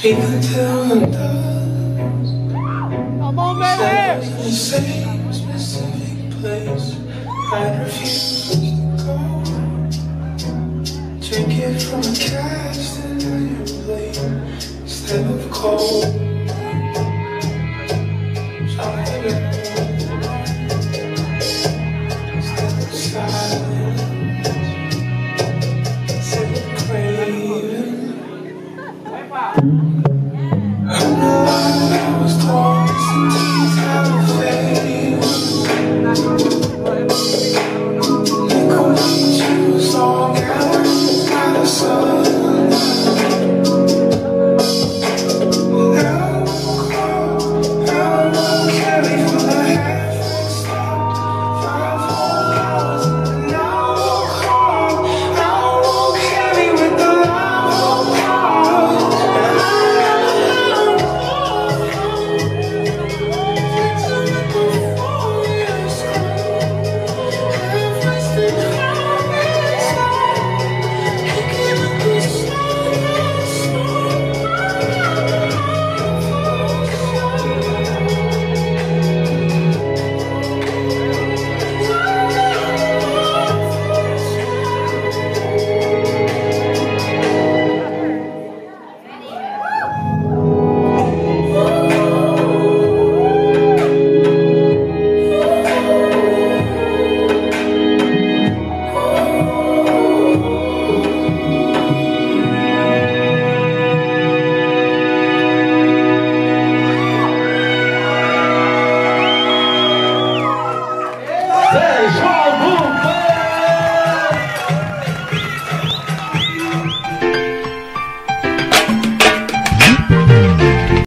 Speak until I'm done. Come on, baby. In the same specific place. I'd refuse to go. Drink it from a cast iron plate instead of cold. Two.